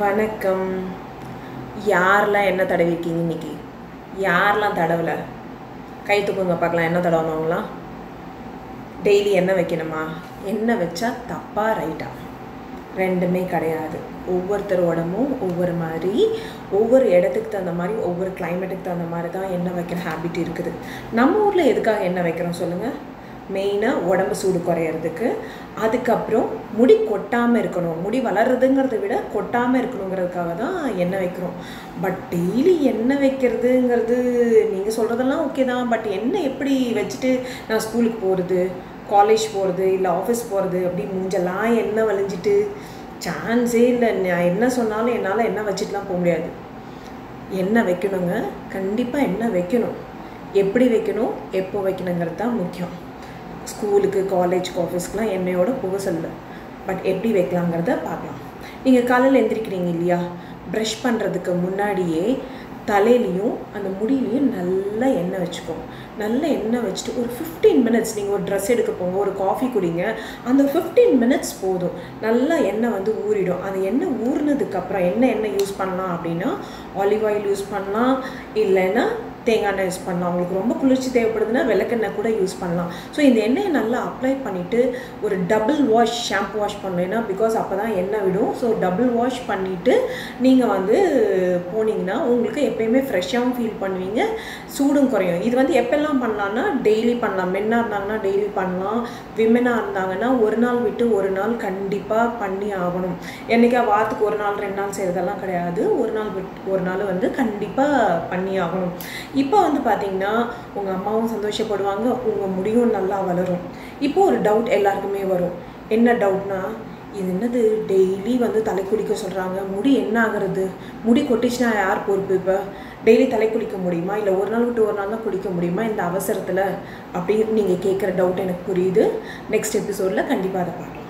வணக்கம். யாரெல்லாம் என்ன தடவிருக்கீங்க இன்னைக்கு? யாரெல்லாம் தடவலை? கை தூக்குங்க பார்க்கலாம். என்ன தடவணவங்களாம் டெய்லி எண்ணெய் வைக்கணுமா? எண்ணெய் வச்சா தப்பாக ரைட்டா? ரெண்டுமே கிடையாது. ஒவ்வொருத்தர் உடம்பும் ஒவ்வொரு மாதிரி ஒவ்வொரு இடத்துக்கு தகுந்த மாதிரி ஒவ்வொரு கிளைமேட்டுக்கு தகுந்த மாதிரி தான் எண்ணெய் வைக்கிற ஹேபிட் இருக்குது. நம்ம ஊரில் எதுக்காக என்ன வைக்கிறோம் சொல்லுங்கள் மெயினாக உடம்பு சூடு குறையிறதுக்கு. அதுக்கப்புறம் முடி கொட்டாமல் இருக்கணும். முடி வளருதுங்கிறத விட கொட்டாமல் இருக்கணுங்கிறதுக்காக தான் எண்ணெய் வைக்கிறோம். பட் டெய்லி எண்ணெய் வைக்கிறதுங்கிறது நீங்கள் சொல்கிறதெல்லாம் ஓகே தான். பட் எண்ணெய் எப்படி வச்சுட்டு நான் ஸ்கூலுக்கு போகிறது காலேஜ் போகிறது இல்லை ஆஃபீஸ் போகிறது அப்படி மூஞ்செல்லாம் எண்ணெய் வலிஞ்சிட்டு சான்ஸே இல்லை. நான் என்ன சொன்னாலும் என்னால் எண்ணெய் வச்சுட்டுலாம் போக முடியாது. எண்ணெய் வைக்கணுங்க. கண்டிப்பாக எண்ணெய் வைக்கணும். எப்படி வைக்கணும் எப்போ வைக்கணுங்கிறது தான் முக்கியம். ஸ்கூலுக்கு காலேஜ்க்கு ஆஃபீஸ்க்குலாம் எண்ணெயோட போக சொல்லுவேன் பட் எப்படி வைக்கலாங்கிறத பார்க்கலாம். நீங்கள் காலையில் எழுந்திரிக்கிறீங்க இல்லையா? ப்ரஷ் பண்ணுறதுக்கு முன்னாடியே தலையிலையும் அந்த முடியிலையும் நல்லா எண்ணெய் வச்சுக்கோங்க. நல்லா எண்ணெய் வச்சுட்டு ஒரு ஃபிஃப்டீன் மினிட்ஸ் நீங்கள் ஒரு ட்ரெஸ் எடுக்க போங்க ஒரு காஃபி குடிங்க. அந்த ஃபிஃப்டீன் மினிட்ஸ் போதும். நல்லா எண்ணெய் வந்து ஊறிடும். அந்த எண்ணெய் ஊறினதுக்கப்புறம் என்ன எண்ணெய் யூஸ் பண்ணலாம் அப்படின்னா ஆலிவ் ஆயில் யூஸ் பண்ணலாம். இல்லைன்னா தேங்காய் எண்ணெய் யூஸ் பண்ணலாம். உங்களுக்கு ரொம்ப குளிர்ச்சி தேவைப்படுதுன்னா விளக்கெண்ணெய் கூட யூஸ் பண்ணலாம். ஸோ இந்த எண்ணெயை நல்லா அப்ளை பண்ணிவிட்டு ஒரு டபுள் வாஷ் ஷாம்பு வாஷ் பண்ணலைன்னா பிகாஸ் அப்போ தான் எண்ணெய் விடும். ஸோ டபுள் வாஷ் பண்ணிவிட்டு நீங்கள் வந்து போனீங்கன்னா உங்களுக்கு எப்பயுமே ஃப்ரெஷ்ஷாகவும் ஃபீல் பண்ணுவீங்க. சூடும் குறையும். இது வந்து எப்பெல்லாம் பண்ணலான்னா டெய்லி பண்ணலாம். மென்னாக இருந்தாங்கன்னா டெய்லி பண்ணலாம். விமனாக இருந்தாங்கன்னா ஒரு நாள் விட்டு ஒரு நாள் கண்டிப்பாக பண்ணி ஆகணும். என்றைக்கா வாரத்துக்கு ஒரு நாள் ரெண்டு நாள் செய்கிறதெல்லாம் கிடையாது. ஒரு நாள் விட்டு ஒரு நாள் வந்து கண்டிப்பாக பண்ணி ஆகணும். இப்போ வந்து பார்த்தீங்கன்னா உங்கள் அம்மாவும் சந்தோஷப்படுவாங்க. உங்கள் முடியும் நல்லா வளரும். இப்போ ஒரு டவுட் எல்லாருக்குமே வரும். என்ன டவுட்னா இது என்னது? டெய்லி வந்து தலை குளிக்க சொல்கிறாங்க முடி என்ன ஆகுறது? முடி கொட்டிச்சுன்னா யார் பொறுப்பு இப்போ? டெய்லி தலை குளிக்க முடியுமா? இல்லை ஒரு நாள் விட்டு ஒரு நாள் தான் குளிக்க முடியுமா இந்த அவசரத்தில்? அப்படின்னு நீங்கள் கேட்குற டவுட் எனக்கு புரியுது. நெக்ஸ்ட் எபிசோடில் கண்டிப்பாக அதை பார்க்கலாம்.